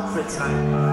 in a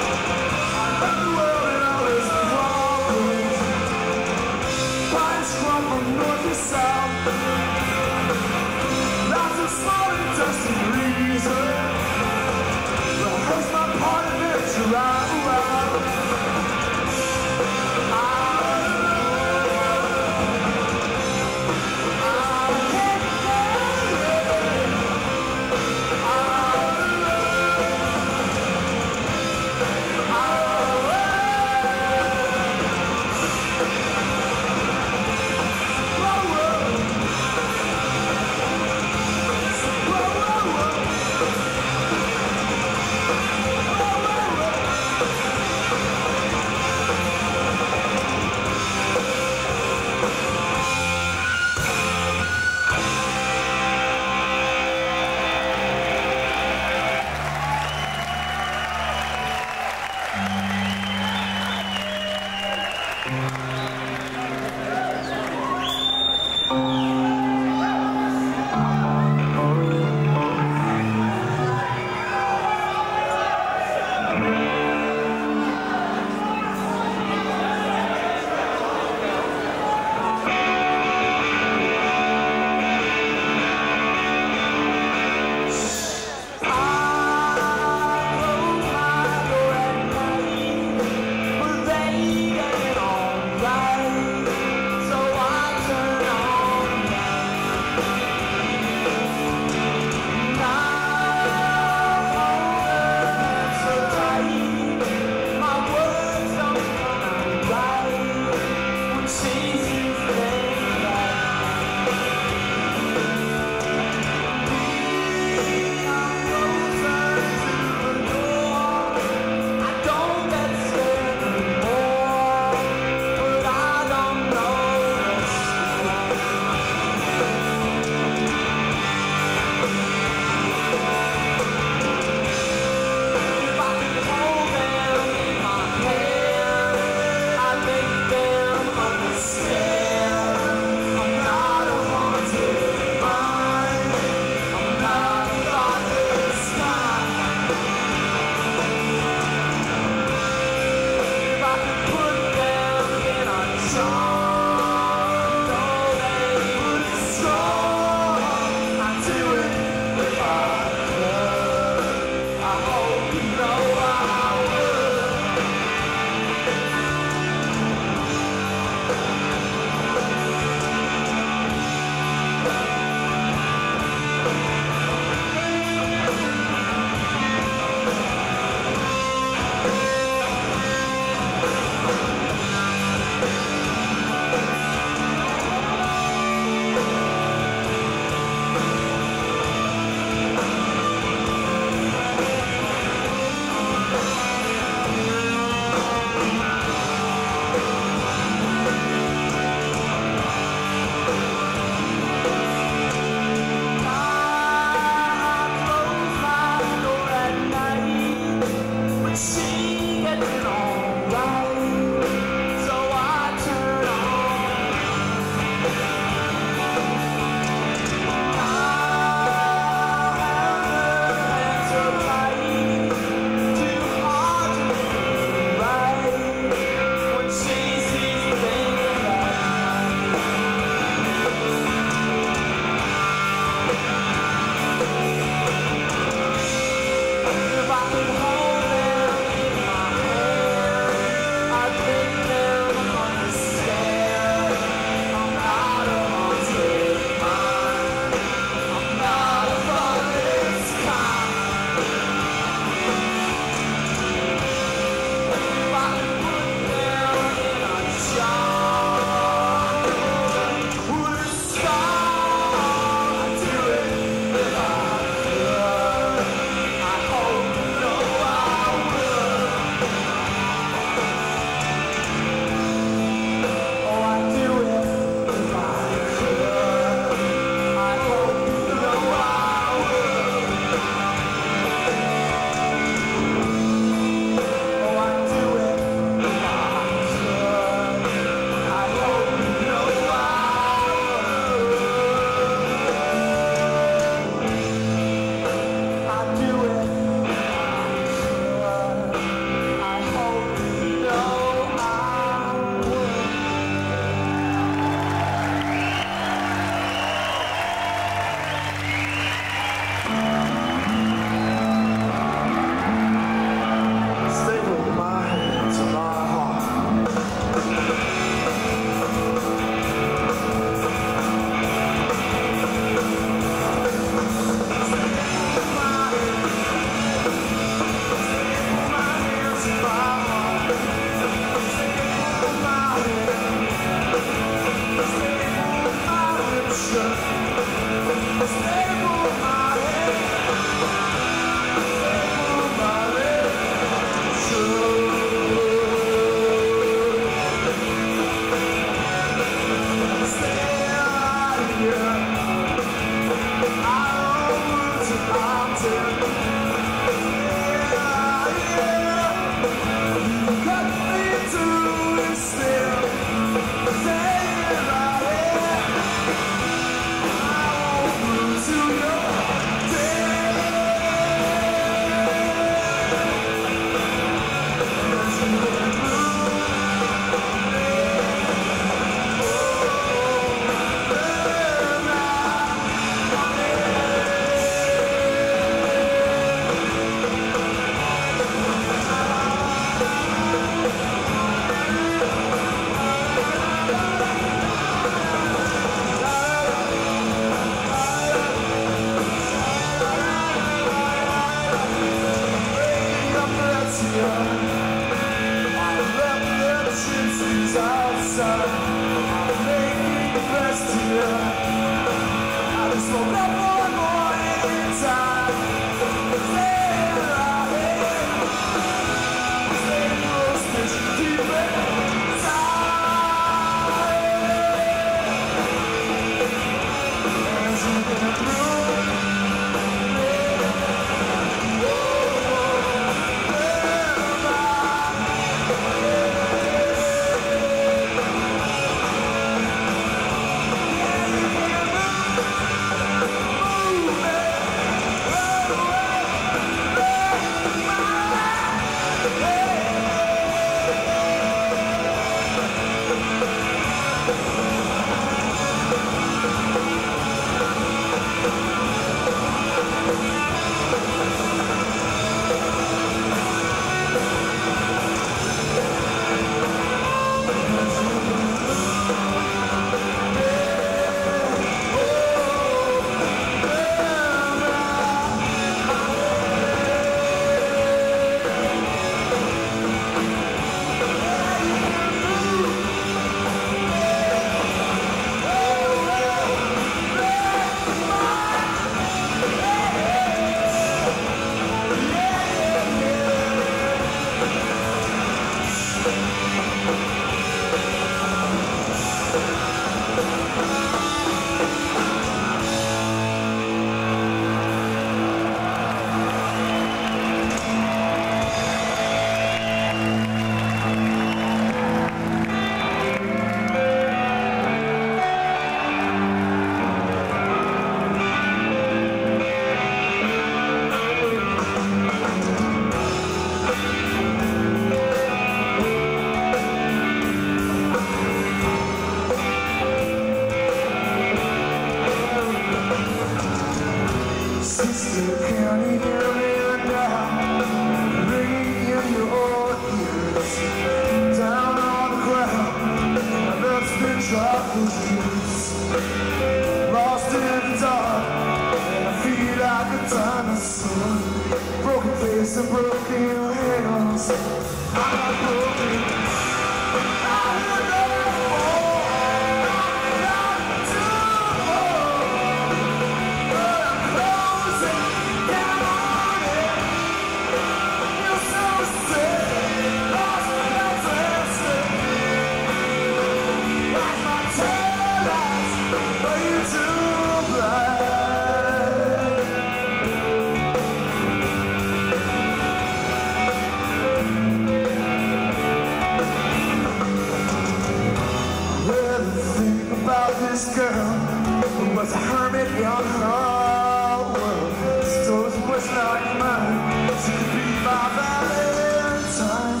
this girl who was a hermit on her world. Stories was like mine. She could be my Valentine.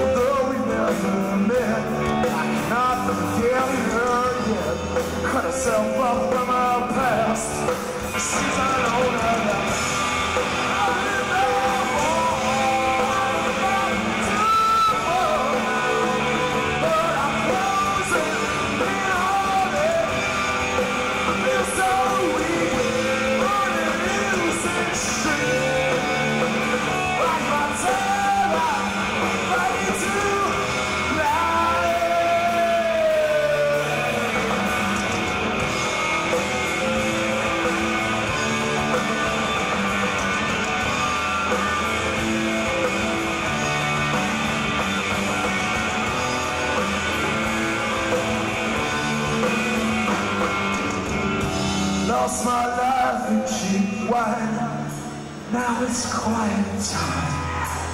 Although we never met, I cannot forget her yet. Cut herself off from her past. She's alone now. Quiet time.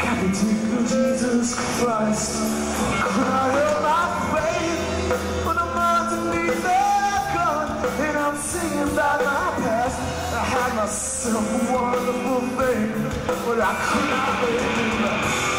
Got me deep in Jesus Christ. I help my faith? But I'm underneath that gun. And I'm singing about my past. I had myself a wonderful thing. But I could not believe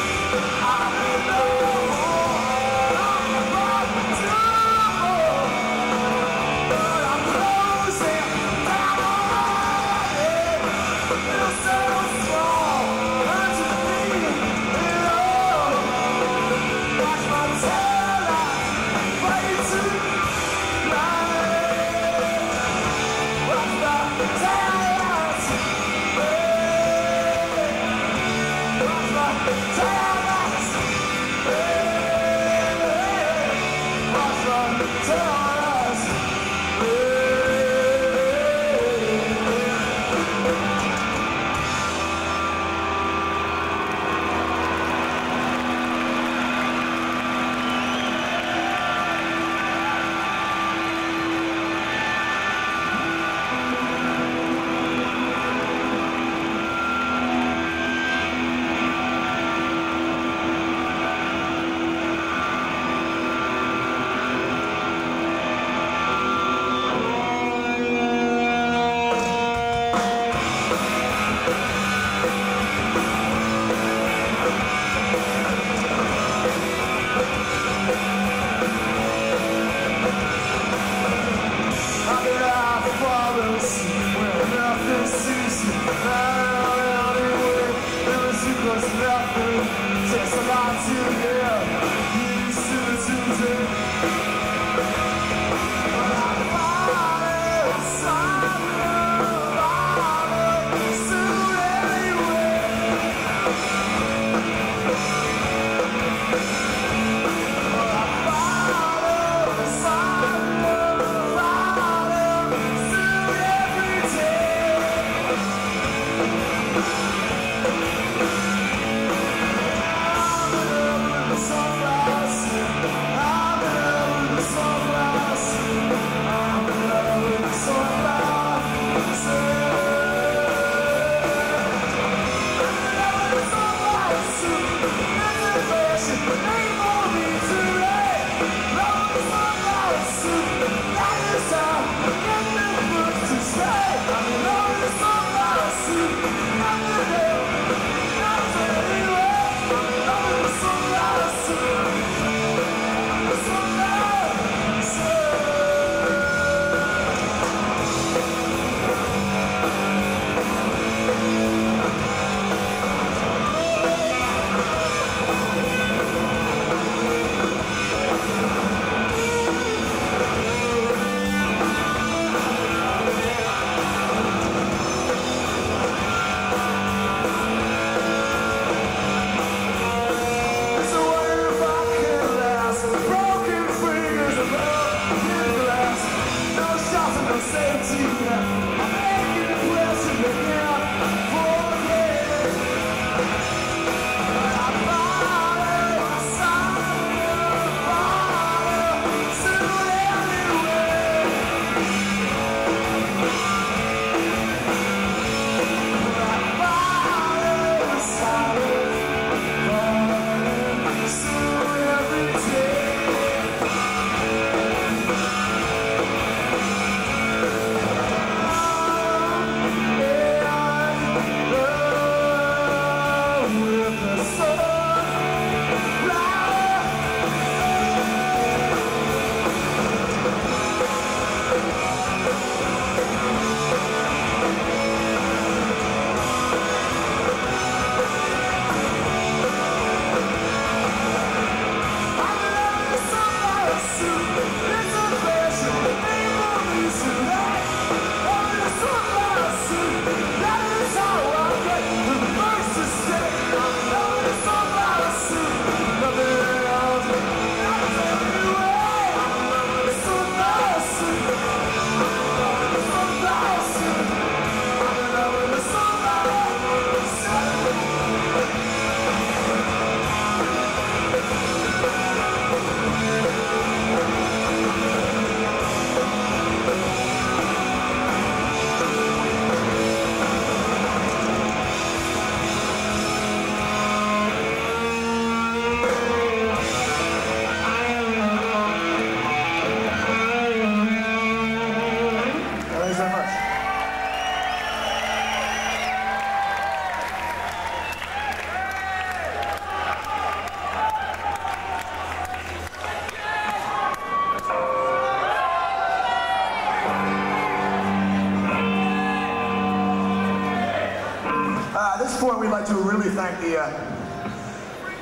Before point, we'd like to really thank the, uh,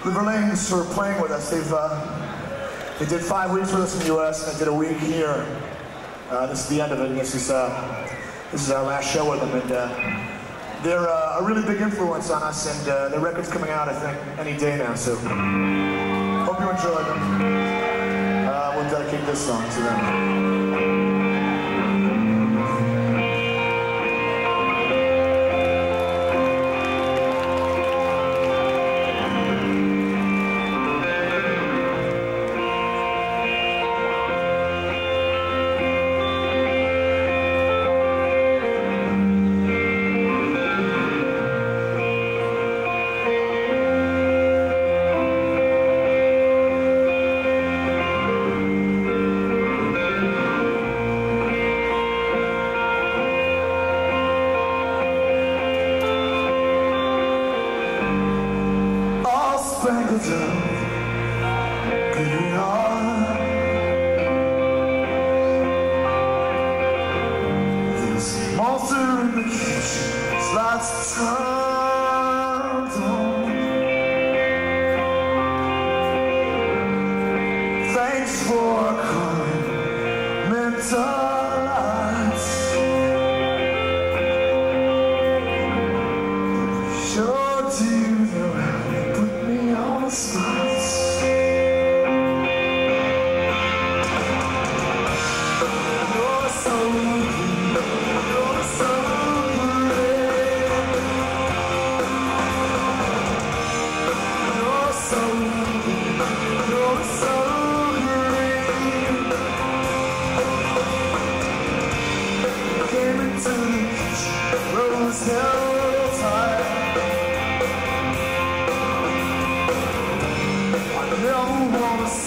the Berlins for playing with us. They've, uh, they did five weeks with us in the U.S. and they did a week here. Uh, this is the end of it. This is, uh, this is our last show with them. And uh, they're uh, a really big influence on us, and uh, their record's coming out, I think, any day now. So hope you enjoy them. we'll dedicate this song to them.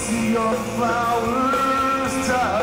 see your flowers die.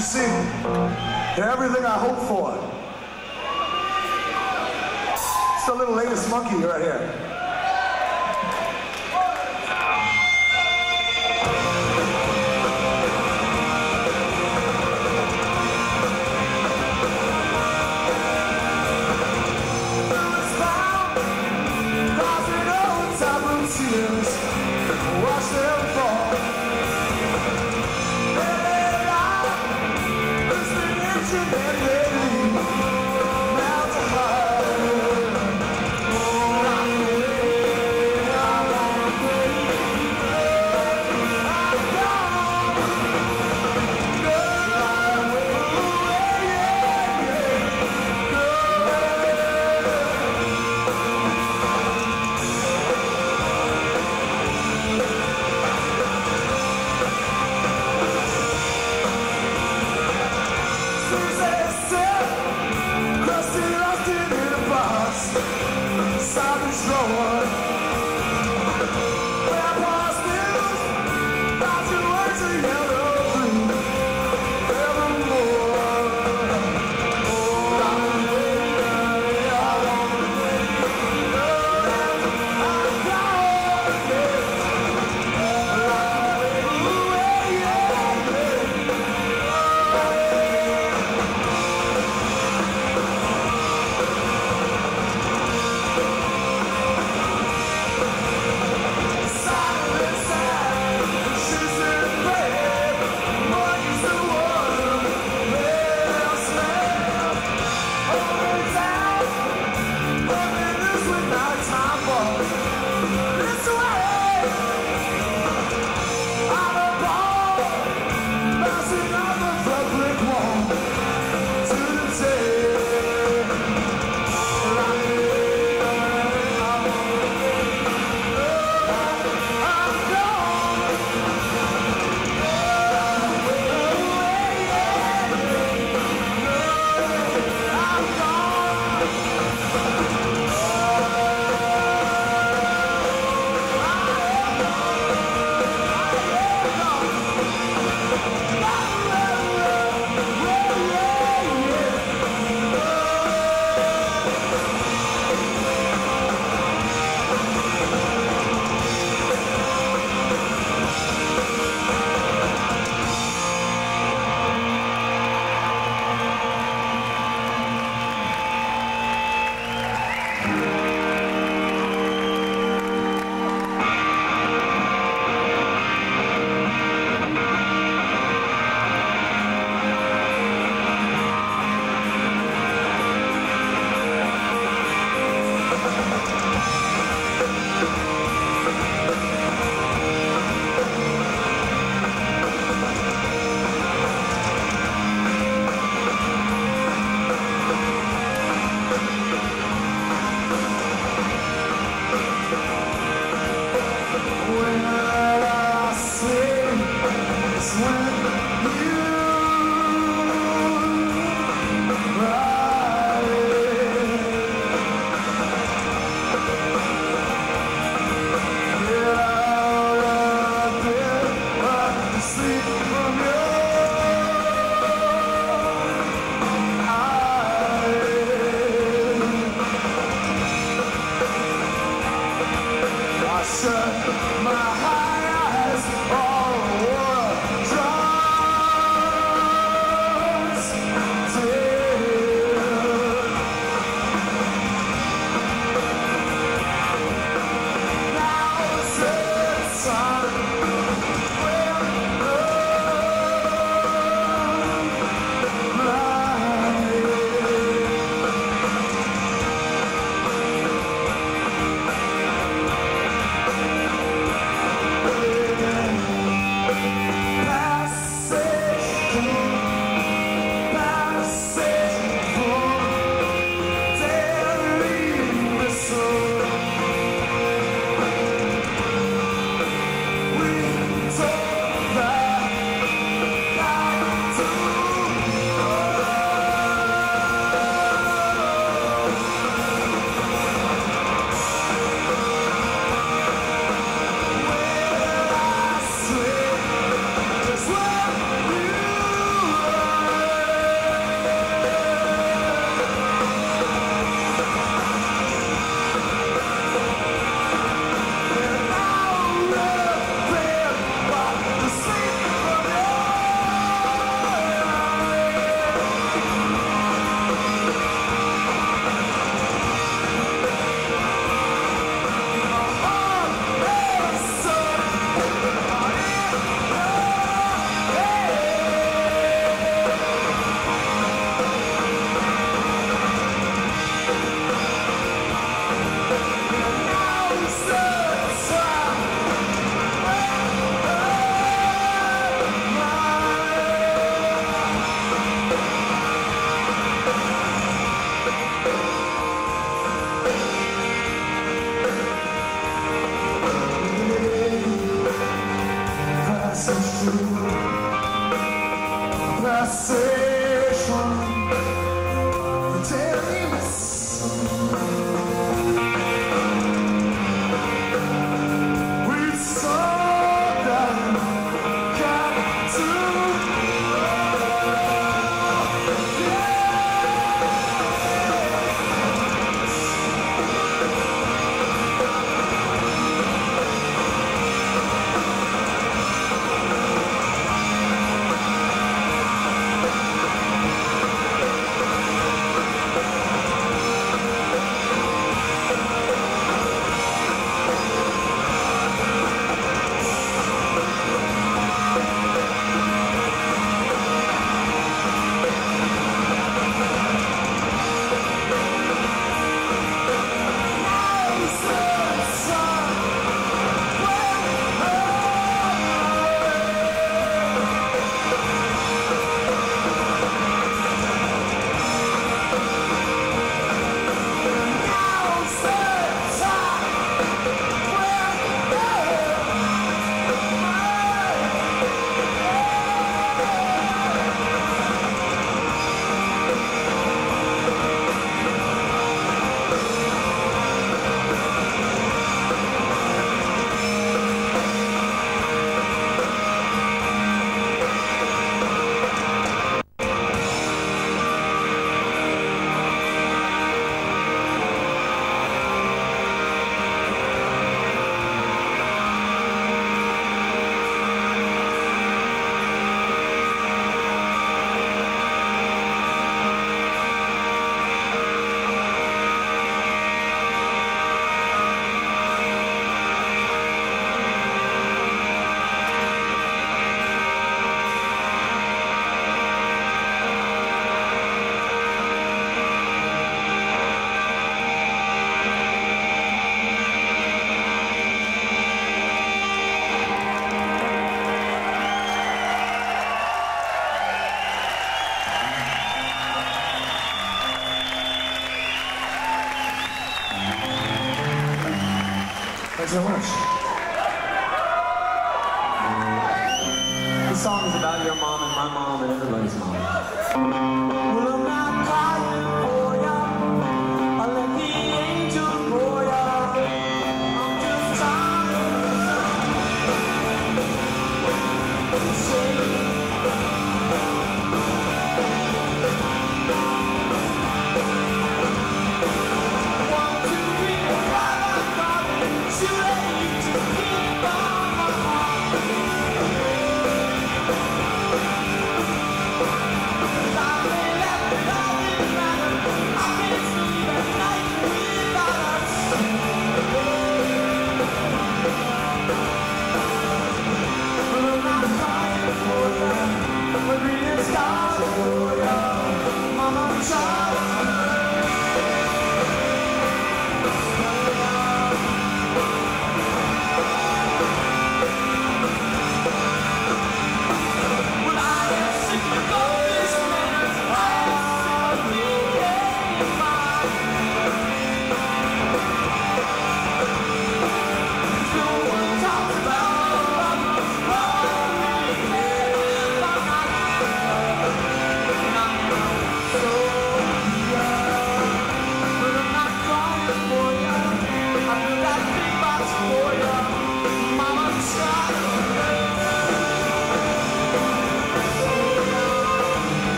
you see me. They're everything I hope for. It's a little latest monkey right here.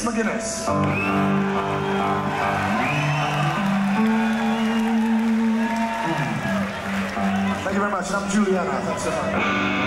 Chris McGuinness. Thank you very much. I'm Juliana.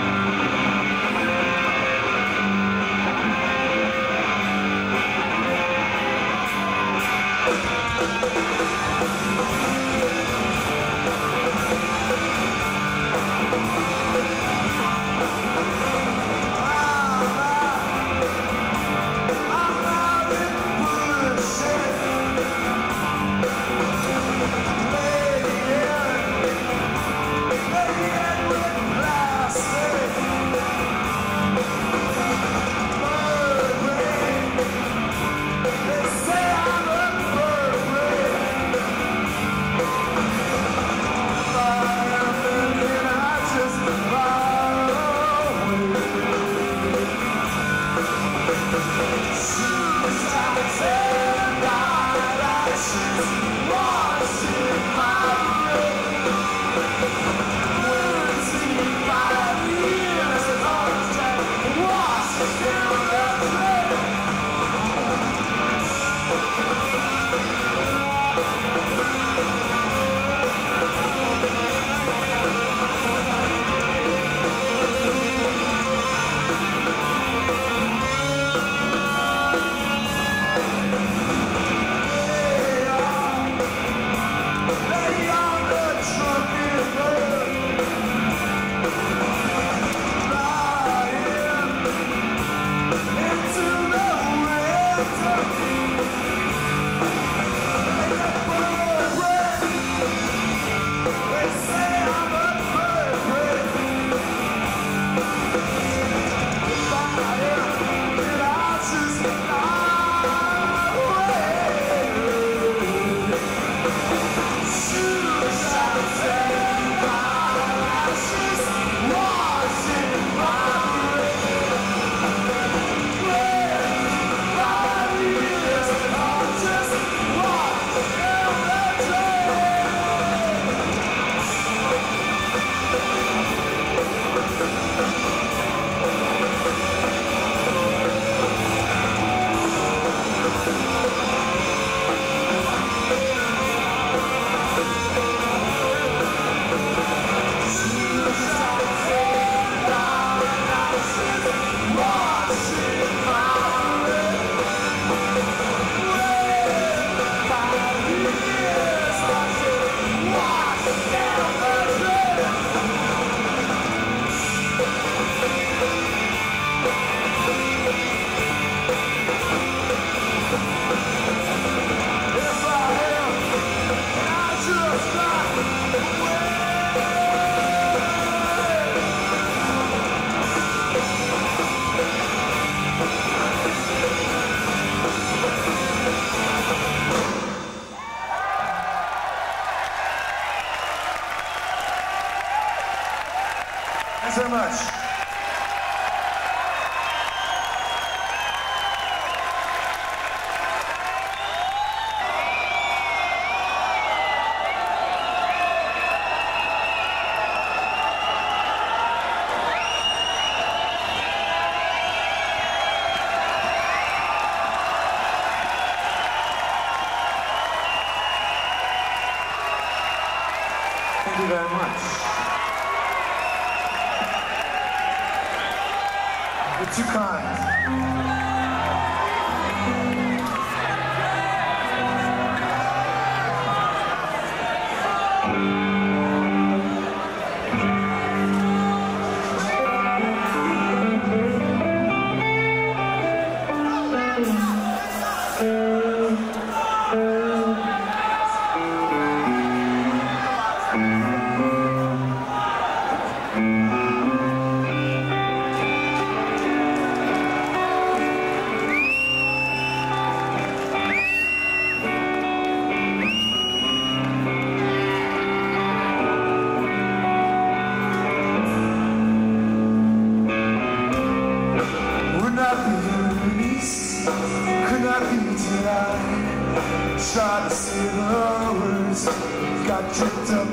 got tripped up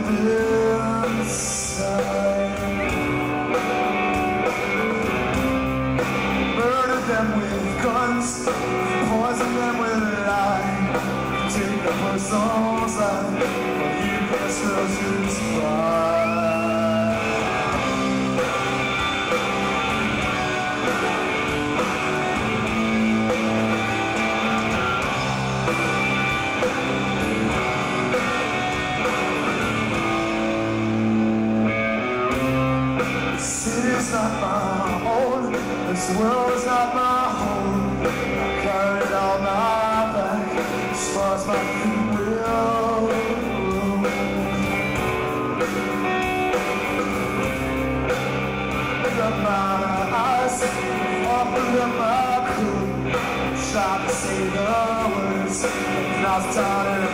inside. Murder them with guns Poison them with lies. You can still choose world's not my home. I carried on my back as far as my feet will. Open up my eyes, open up my crew. Try to see the words, and I started.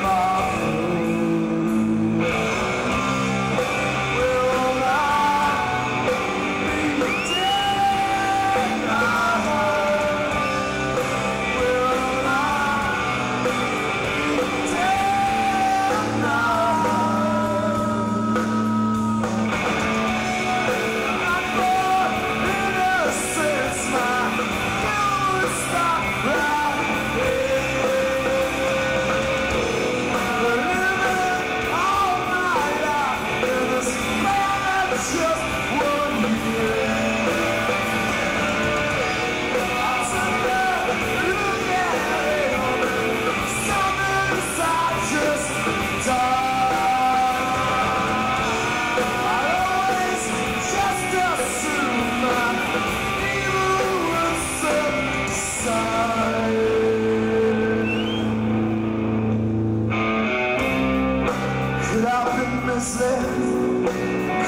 promises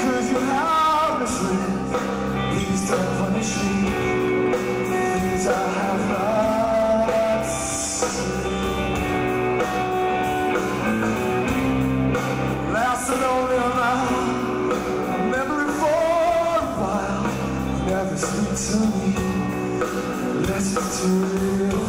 Could you Things I have not seen Lasted only a for a while. Never speak to me. Let's be too real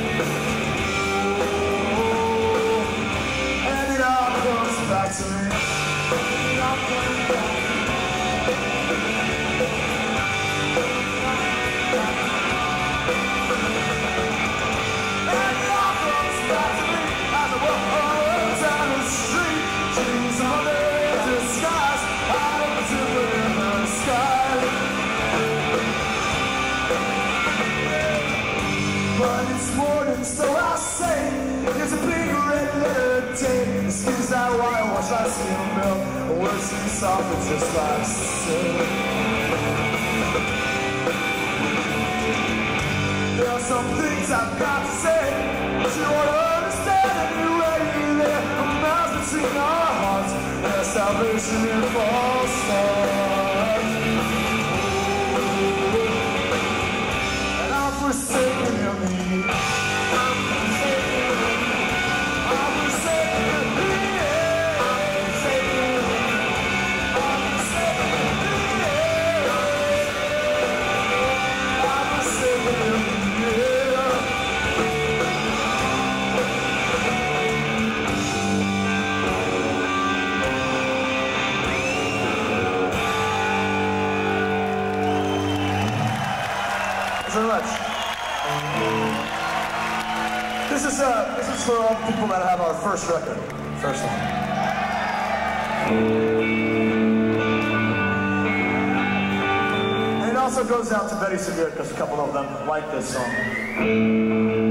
calcium milk Worse than sausages like soup There are some things I've got to say But you won't understand anyway. There are miles between our hearts There's salvation in false stars first record, first one. And it also goes out to Betty Severe because a couple of them like this song.